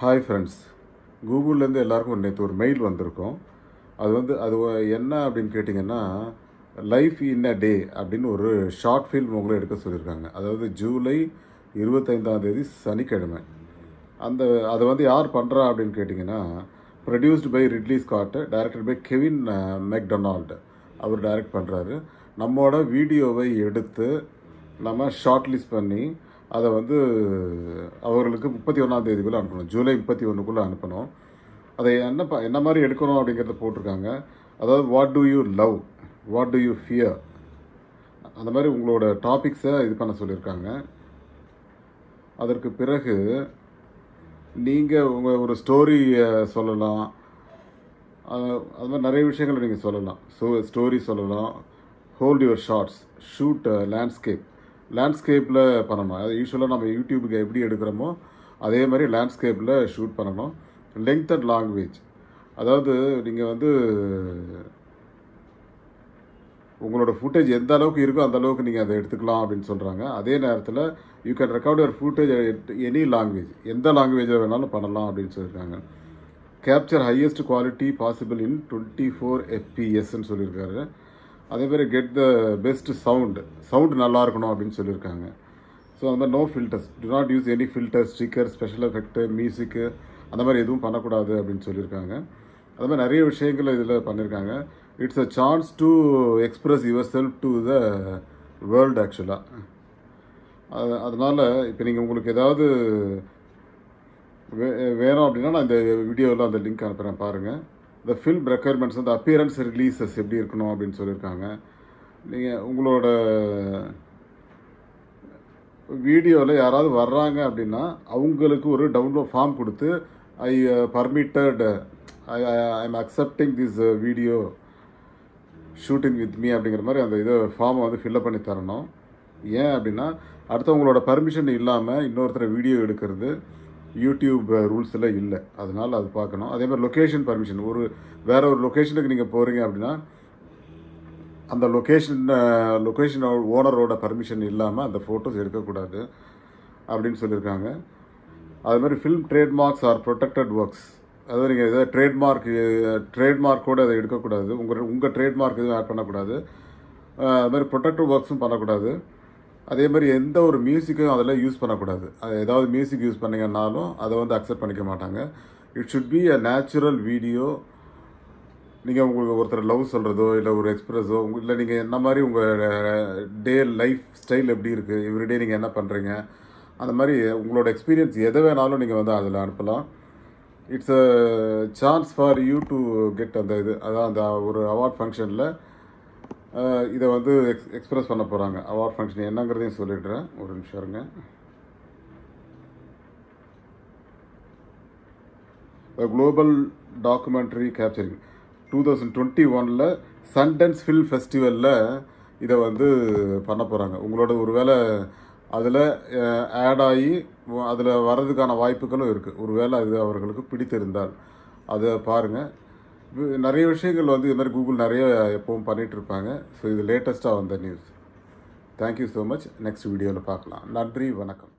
Hi friends கூகுள்லேருந்து எல்லாருக்கும் நேற்று ஒரு மெயில் வந்திருக்கும். அது வந்து அது என்ன அப்படின்னு கேட்டிங்கன்னா லைஃப் இன் அ டே அப்படின்னு ஒரு ஷார்ட் ஃபில்ம் உங்களை எடுக்க சொல்லியிருக்காங்க. அதாவது ஜூலை இருபத்தைந்தாம் தேதி சனிக்கிழமை. அந்த அதை வந்து யார் பண்ணுறா அப்படின்னு கேட்டிங்கன்னா produced by Ridley Scott directed by Kevin Macdonald our direct பண்ணுறாரு நம்மளோட வீடியோவை எடுத்து நம்ம ஷார்ட் லிஸ்ட் பண்ணி அதை வந்து அவர்களுக்கு முப்பத்தி ஒன்றாம் தேதிக்குள்ளே அனுப்பணும். ஜூலை முப்பத்தி ஒன்றுக்குள்ளே அனுப்பணும். அதை என்ன ப என்ன மாதிரி எடுக்கணும் அப்படிங்கிறத போட்டிருக்காங்க. அதாவது what do you love what do you fear அந்த மாதிரி உங்களோட டாபிக்ஸை இது பண்ண சொல்லியிருக்காங்க. அதற்கு பிறகு நீங்கள் உங்கள் ஒரு ஸ்டோரியை சொல்லலாம். அது மாதிரி நிறைய விஷயங்களை நீங்கள் சொல்லலாம். ஸோ ஸ்டோரி சொல்லலாம். Hold your shorts shoot landscape லேண்ட்ஸ்கேப்பில் பண்ணணும். அது யூஸ்வலாக நம்ம யூடியூபுக்கு எப்படி எடுக்கிறோமோ அதே மாதிரி லேண்ட்ஸ்கேப்பில் ஷூட் பண்ணணும். லெங்க் அண்ட் லாங்குவேஜ் அதாவது நீங்கள் வந்து உங்களோட ஃபுட்டேஜ் எந்த அளவுக்கு இருக்கோ அந்த அளவுக்கு நீங்கள் அதை எடுத்துக்கலாம் அப்படின்னு சொல்கிறாங்க அதே நேரத்தில் you can record your footage any language எந்த லாங்குவேஜில் வேணாலும் பண்ணலாம் அப்படின்னு சொல்லியிருக்காங்க. Capture highest quality possible in twenty four எஃப்பிஎஸ்ன்னு சொல்லியிருக்காரு. அதே மாதிரி get the best sound sound நல்லா இருக்கணும் அப்படின்னு சொல்லியிருக்காங்க ஸோ அந்த மாதிரி no filters do not use any filter sticker special effect music அந்த மாதிரி எதுவும் பண்ணக்கூடாது அப்படின்னு சொல்லியிருக்காங்க அது மாதிரி நிறைய விஷயங்கள் இதில் பண்ணியிருக்காங்க it's a chance to express yourself to the world ஆக்சுவலாக அது அதனால் இப்போ நீங்கள் உங்களுக்கு ஏதாவது வே வேணும் அப்படின்னா நான் இந்த வீடியோவில் அந்த லிங்க் அனுப்புகிறேன் பாருங்கள் இந்த ஃபில்ம் ரெக்குயர்மெண்ட்ஸ் வந்து அப்பியரன்ஸ் ரிலீசஸ் எப்படி இருக்கணும் அப்படின்னு சொல்லியிருக்காங்க. நீங்கள் உங்களோட வீடியோவில் யாராவது வர்றாங்க அப்படின்னா அவங்களுக்கு ஒரு டவுன்லோட் ஃபார்ம் கொடுத்து I permitted I I am accepting this video shooting with me அப்படிங்கிற மாதிரி அந்த இதை ஃபார்மை வந்து ஃபில்அப் பண்ணி தரணும். ஏன் அப்படின்னா அடுத்தவங்களோட பர்மிஷன் இல்லாமல் இன்னொருத்தர் வீடியோ எடுக்கிறது யூடியூப் uh, ரூல்ஸில் இல்லை. அதனால் அது பார்க்கணும். அதே மாதிரி லொக்கேஷன் பர்மிஷன் ஒரு வேறு ஒரு லொக்கேஷனுக்கு நீங்கள் போகிறீங்க அப்படின்னா அந்த லொக்கேஷன் லொக்கேஷன் ஓனரோட பர்மிஷன் இல்லாமல் அந்த ஃபோட்டோஸ் எடுக்கக்கூடாது அப்படின்னு சொல்லியிருக்காங்க. அது மாதிரி film trademarks are protected works அதாவது நீங்கள் எதாவது ட்ரேட்மார்க் கூட அதை எடுக்கக்கூடாது. உங்கள் உங்கள் ட்ரேட்மார்க் எதுவும் ஆட் பண்ணக்கூடாது. Uh, அது மாதிரி ப்ரொடெக்டிவ் ஒர்க்ஸும் பண்ணக்கூடாது. அதே மாதிரி எந்த ஒரு மியூசிக்கும் அதில் யூஸ் பண்ணக்கூடாது. அது ஏதாவது மியூசிக் யூஸ் பண்ணீங்கன்னாலும் அதை வந்து அக்செப்ட் பண்ணிக்க மாட்டாங்க. It should be a natural video நீங்கள் உங்களுக்கு ஒருத்தர் லவ் சொல்கிறதோ இல்லை ஒரு எக்ஸ்பிரஸோ இல்லை நீங்கள் என்ன மாதிரி உங்கள் டே லைஃப் ஸ்டைல் எப்படி இருக்குது எவ்ரிடே நீங்கள் என்ன பண்ணுறீங்க அந்த மாதிரி உங்களோட எக்ஸ்பீரியன்ஸ் எதை வேணாலும் நீங்கள் வந்து அதில் அனுப்பலாம். It's a chance for you to get அந்த இது. அதான் அந்த ஒரு அவார்ட் ஃபங்க்ஷனில் இதை வந்து எக்ஸ் எக்ஸ்பிரஸ் பண்ண போகிறாங்க அவார்ட் ஃபங்க்ஷன் என்னங்கிறதையும் சொல்லிடுறேன். ஒரு நிமிஷம் இருங்க. Global documentary capturing two thousand twenty ஒனில் சண்டன்ஸ் ஃபில் ஃபெஸ்டிவலில் இதை வந்து பண்ண போகிறாங்க உங்களோட ஒரு வேளை அதில் ஆட் ஆகி அதில் வர்றதுக்கான வாய்ப்புகளும் இருக்குது ஒரு வேளை அது அவர்களுக்கு பிடித்திருந்தால். அதை பாருங்கள் நிறைய விஷயங்கள் வந்து இது மாதிரி கூகுள் நிறைய எப்பவும் பண்ணிகிட்டு இருப்பாங்க ஸோ இது லேட்டஸ்ட்டாக வந்த news thank you so much next வீடியோவில் பார்க்கலாம். நன்றி வணக்கம்.